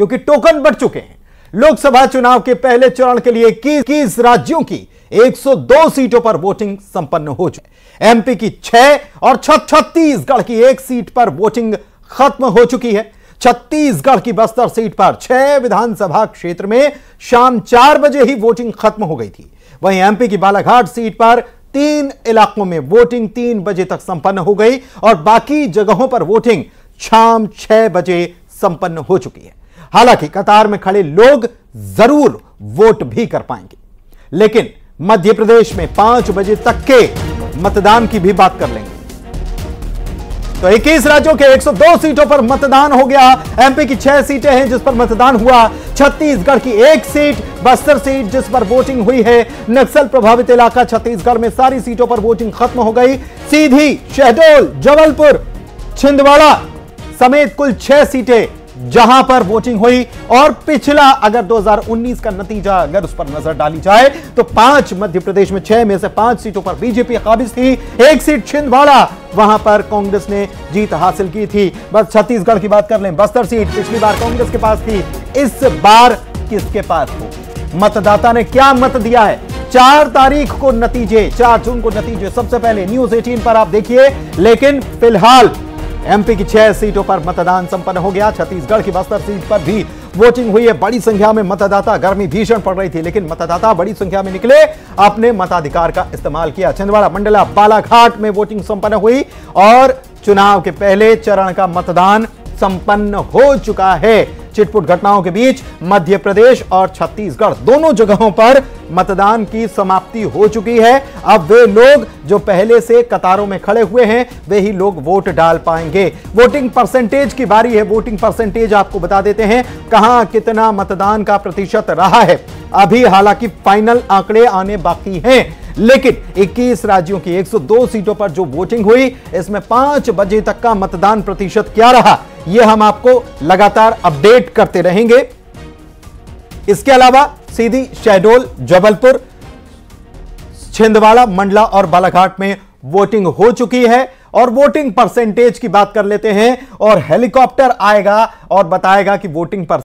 क्योंकि टोकन बढ़ चुके हैं। लोकसभा चुनाव के पहले चरण के लिए इक्कीस राज्यों की 102 सीटों पर वोटिंग संपन्न हो चुकी एमपी की छह और छत्तीसगढ़ की एक सीट पर वोटिंग खत्म हो चुकी है। छत्तीसगढ़ की बस्तर सीट पर छह विधानसभा क्षेत्र में शाम चार बजे ही वोटिंग खत्म हो गई थी। वहीं एमपी की बालाघाट सीट पर तीन इलाकों में वोटिंग तीन बजे तक संपन्न हो गई और बाकी जगहों पर वोटिंग शाम छह बजे संपन्न हो चुकी है। हालाँकि कतार में खड़े लोग ज़रूर वोट भी कर पाएँगे। लेकिन मध्य प्रदेश में पाँच बजे तक के मतदान की भी बात कर लेंगे। तो 21 राज्यों के 102 सीटों पर मतदान हो गया। एमपी की छह सीटें हैं जिस पर मतदान हुआ। छत्तीसगढ़ की एक सीट, बस्तर सीट, जिस पर वोटिंग हुई है। नक्सल प्रभावित इलाका छत्तीसगढ़ में सारी सीटों पर वोटिंग खत्म हो गई। सीधी शहडोल, जबलपुर, छिंदवाड़ा समेत कुल छह सीटें जहाँ पर वोटिंग हुई और पिछला अगर 2019 का नतीजा अगर उस पर नज़र डाली जाए तो पाँच मध्य प्रदेश में छह में से पाँच सीटों पर बीजेपी काबिज थी। एक सीट छिंदवाड़ा, वहाँ पर कांग्रेस ने जीत हासिल की थी। बस छत्तीसगढ़ की बात कर लें, बस्तर सीट पिछली बार कांग्रेस के पास थी। इस बार किसके पास हो? मतदाता ने क्या मत दिया है? चार तारीख को नतीजे, चार जून को नतीजे। सबसे पहले न्यूज़ 18 पर आप देखिए, लेकिन फ़िलहाल एमपी की छह सीटों पर मतदान संपन्न हो गया। छत्तीसगढ़ की बस्तर सीट पर भी वोटिंग हुई है। बड़ी संख्या में मतदाता गर्मी भीषण पड़ रही थी, लेकिन मतदाता बड़ी संख्या में निकले। अपने मताधिकार का इस्तेमाल किया। छिंदवाड़ा, मंडला, बालाघाट में वोटिंग संपन्न हुई और चुनाव के पहले चरण का मतदान संपन्न हो चुका है। चिटपुट घटनाओं के बीच मध्य प्रदेश और छत्तीसगढ़ दोनों जगहों पर मतदान की समाप्ति हो चुकी है। अब वे लोग जो पहले से कतारों में खड़े हुए हैं, वे ही लोग वोट डाल पाएँगे। वोटिंग परसेंटेज की बारी है। वोटिंग परसेंटेज आपको बता देते हैं कहाँ कितना मतदान का प्रतिशत रहा है। अभी हालाँकि फाइनल आंकड़े आने बाकी हैं, लेकिन 21 राज्यों की 102 सीटों पर जो वोटिंग हुई, इसमें पाँच बजे तक का मतदान प्रतिशत क्या रहा? यह हम आपको लगातार अपडेट करते रहेंगे। इसके अलावा सीधी शहडोल, जबलपुर, छिंदवाड़ा, मंडला और बालाघाट में वोटिंग हो चुकी है और वोटिंग परसेंटेज की बात कर लेते हैं और हेलीकॉप्टर आएगा और बताएगा कि वोटिंग पर